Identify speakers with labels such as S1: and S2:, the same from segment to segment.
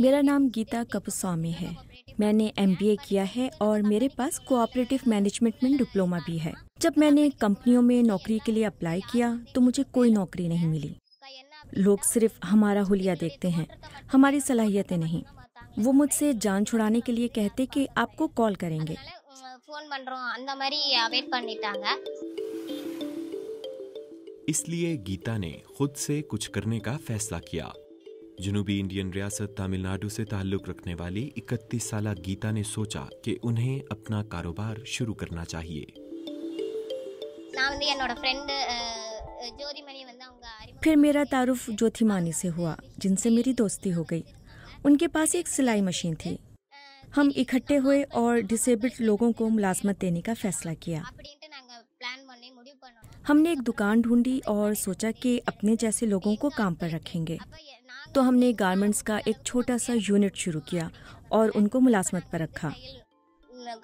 S1: मेरा नाम गीता कपुस्वामी है। मैंने एमबीए किया है और मेरे पास कोऑपरेटिव मैनेजमेंट में डिप्लोमा भी है। जब मैंने कंपनियों में नौकरी के लिए अप्लाई किया तो मुझे कोई नौकरी नहीं मिली। लोग सिर्फ़ हमारा हुलिया देखते हैं। हमारी सलाहियतें नहीं। वो मुझसे जान छुड़ाने के लिए कहते कि आपको कॉल करेंगे।
S2: इसलिए गीता ने खुद से कुछ करने का फैसला किया। जुनूबी इंडियन रियासत तमिलनाडु से ताल्लुक रखने वाली 31 साल गीता ने सोचा कि उन्हें अपना कारोबार शुरू करना चाहिए।
S1: फिर मेरा तारुफ ज्योति मानी से हुआ जिनसे मेरी दोस्ती हो गई। उनके पास एक सिलाई मशीन थी। हम इकट्ठे हुए और डिसेबल्ड लोगों को मुलाजमत देने का फैसला किया। हमने एक दुकान ढूंढी और सोचा कि अपने जैसे लोगों को काम पर रखेंगे
S3: அப்ப எ- நாங்க
S1: तो हमने गारमेंट्स का एक छोटा सा यूनिट शुरू किया और उनको मुलाजमत पर रखा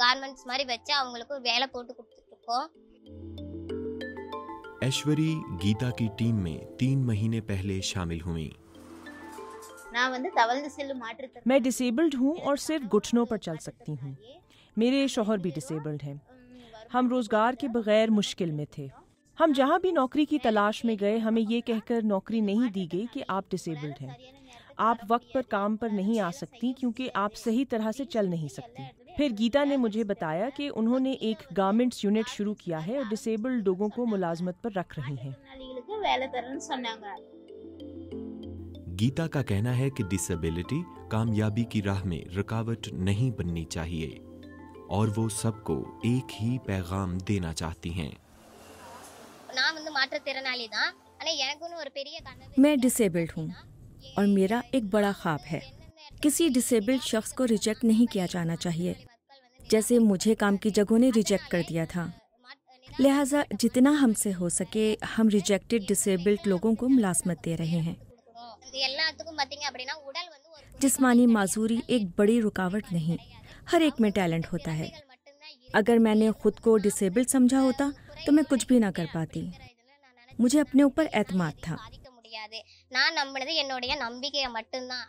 S3: கார்மெண்ட்ஸ் மாதிரி வச்சு அவங்களுக்கு வேலை போட்டு கொடுத்துட்டு இருக்கோம்
S2: ऐश्वरी गीता की टीम में तीन महीने पहले शामिल हुई
S4: நான் வந்து தவழ்ந்து செல்லும் மாற்றுத்திறன்
S5: मैं डिसेबल्ड हूँ और सिर्फ घुटनों पर चल सकती हूँ मेरे शोहर भी डिसेबल्ड हैं हम रोजगार के बगैर मुश्किल में थे हम जहाँ भी नौकरी की तलाश में गए, हमें ये कहकर नौकरी नहीं दी गई कि आप डिसेबल्ड हैं। आप वक्त पर काम पर नहीं आ सकती क्योंकि आप सही तरह से चल नहीं सकती। फिर गीता ने मुझे बताया कि उन्होंने एक गारमेंट्स यूनिट शुरू किया है और डिसेबल्ड लोगों को मुलाजमत पर रख रहे हैं।
S2: गीता का कहना है कि डिसेबिलिटी कामयाबी की राह में रुकावट नहीं बननी चाहिए और वो सबको एक ही पैगाम देना चाहती हैं।
S1: मैं डिसेबल्ड हूँ और मेरा एक बड़ा ख्वाब है। किसी डिसेबल्ड शख्स को रिजेक्ट नहीं किया जाना चाहिए। जैसे मुझे काम की जगहों ने रिजेक्ट कर दिया था। लिहाजा जितना हमसे हो सके हम रिजेक्टेड डिसेबल्ड लोगों को मुलाजमत दे रहे हैं। जिस्मानी माजूरी एक बड़ी रुकावट नहीं हर एक में टैलेंट होता है। अगर मैंने खुद को डिसेबल्ड समझा होता तो मैं कुछ भी ना कर पाती। मुझे अपने ऊपर एतमाद था
S3: சாதிக்க முடியாது நான் நம்பினது என்னுடைய நம்பிக்கையை மட்டும்தான்